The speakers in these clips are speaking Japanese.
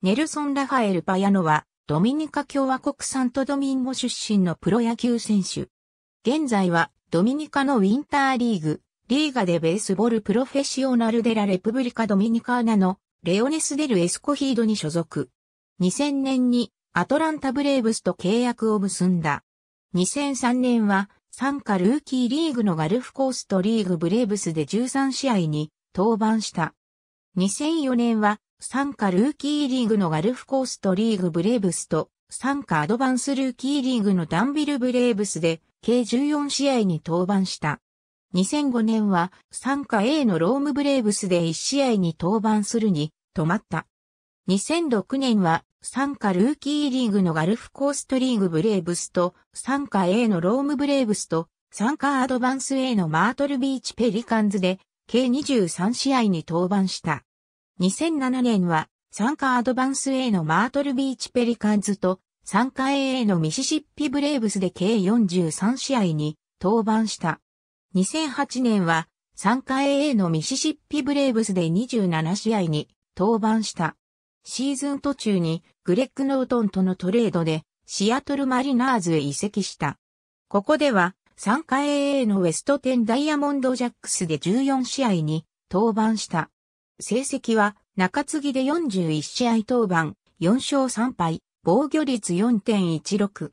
ネルソン・ラファエル・パヤノは、ドミニカ共和国サントドミンゴ出身のプロ野球選手。現在は、ドミニカのウィンターリーグ、リーガでベースボールプロフェッショナルデラレプブリカドミニカーナのレオネス・デル・エスコヒードに所属。2000年にアトランタ・ブレーブスと契約を結んだ。2003年は参加ルーキーリーグのガルフコーストリーグブレーブスで13試合に登板した。2004年は傘下ルーキーリーグのガルフコーストリーグブレーブスと傘下アドバンスルーキーリーグのダンビルブレーブスで計14試合に登板した。2005年は傘下 A のロームブレーブスで1試合に登板するに止まった。2006年は傘下ルーキーリーグのガルフコーストリーグブレーブスと参加 A のロームブレーブスと参加アドバンス A のマートルビーチペリカンズで計23試合に登板した。2007年は参加アドバンス A のマートルビーチペリカンズと参加 AA のミシシッピブレーブスで計43試合に登板した。2008年は参加 AA のミシシッピブレーブスで27試合に登板した。シーズン途中にグレッグ・ノートンとのトレードでシアトルマリナーズへ移籍した。ここでは参加 AA のウェストテンダイヤモンドジャックスで14試合に登板した。成績は中継ぎで41試合登板、4勝3敗、防御率4.16。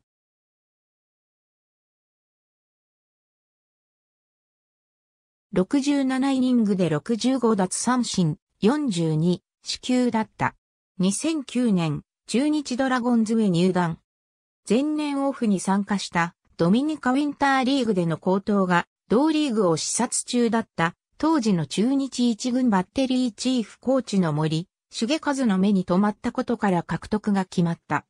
67イニングで65奪三振、42、死球だった。2009年、中日ドラゴンズへ入団。前年オフに参加したドミニカウィンターリーグでの高騰が同リーグを視察中だった当時の中日一軍バッテリーチーフコーチの森、重和の目に留まったことから獲得が決まった。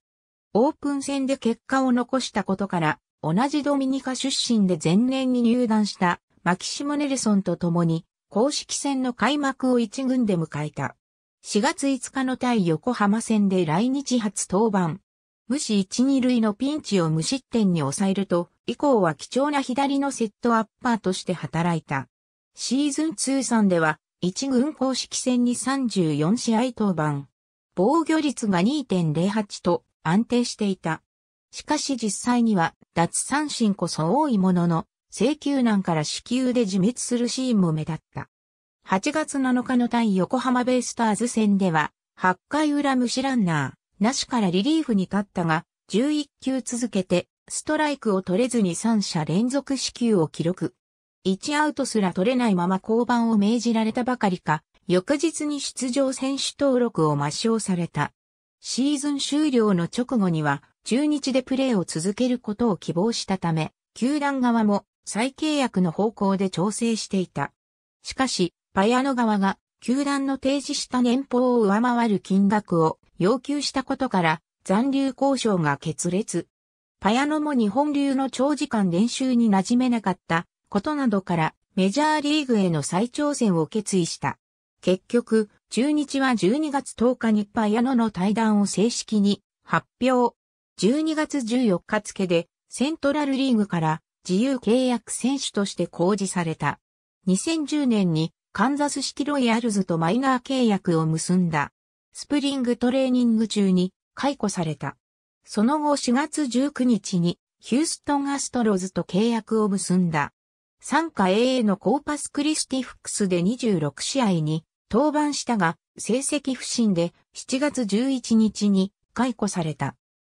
オープン戦で結果を残したことから同じドミニカ出身で前年に入団したマキシモ・ネルソンと共に公式戦の開幕を一軍で迎えた。4月5日の対横浜戦で来日初登板。無視1、2塁のピンチを無失点に抑えると、以降は貴重な左のセットアッパーとして働いた。シーズン通算では、1軍公式戦に34試合登板。防御率が2.08と安定していた。しかし実際には、脱三振こそ多いものの、請求難から死球で自滅するシーンも目立った。8月7日の対横浜ベイスターズ戦では、8回裏無視ランナー、なしからリリーフに立ったが、11球続けて、ストライクを取れずに3者連続死球を記録。1アウトすら取れないまま降板を命じられたばかりか、翌日に出場選手登録を抹消された。シーズン終了の直後には、中日でプレーを続けることを希望したため、球団側も再契約の方向で調整していた。しかし、パヤノ側が球団の提示した年俸を上回る金額を要求したことから残留交渉が決裂。パヤノも日本流の長時間練習に馴染めなかったことなどからメジャーリーグへの再挑戦を決意した。結局、中日は12月10日にパヤノの対談を正式に発表。12月14日付でセントラルリーグから自由契約選手として公示された。2010年にカンザスシティロイヤルズとマイナー契約を結んだ。スプリングトレーニング中に解雇された。その後4月19日にヒューストンアストロズと契約を結んだ。傘下 AA のコーパスクリスティフックスで26試合に登板したが、成績不振で7月11日に解雇された。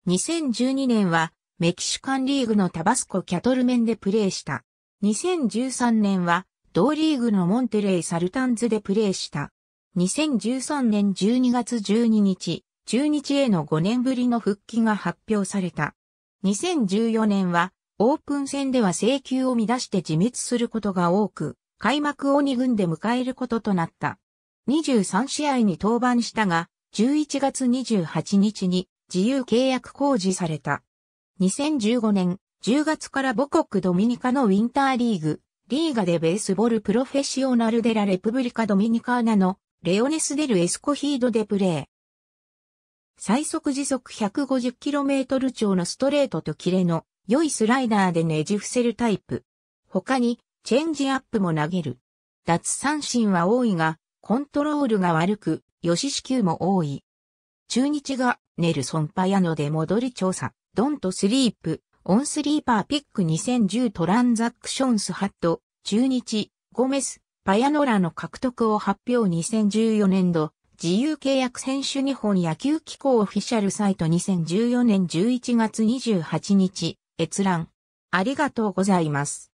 2012年はメキシカンリーグのタバスコキャトルメンでプレーした。2013年は同リーグのモンテレイサルタンズでプレーした。2013年12月12日、中日への5年ぶりの復帰が発表された。2014年は、オープン戦では請求を乱して自滅することが多く、開幕を2軍で迎えることとなった。23試合に登板したが、11月28日に自由契約公示された。2015年10月から母国ドミニカのウィンターリーグ、リーガでベースボールプロフェッショナルデラレプブリカドミニカーナのレオネスデルエスコヒードでプレー。最速時速 150km 超のストレートとキレの良いスライダーでねじ伏せるタイプ。他にチェンジアップも投げる。奪三振は多いが、コントロールが悪く、与四死球も多い。中日がネルソンパヤノ出戻り調査、 Don't Sleep、 On Sleeper Pick。2010 Transactions ハット、中日、ゴメス、パヤノラの獲得を発表。2014年度、自由契約選手日本野球機構オフィシャルサイト。2014年11月28日、閲覧。ありがとうございます。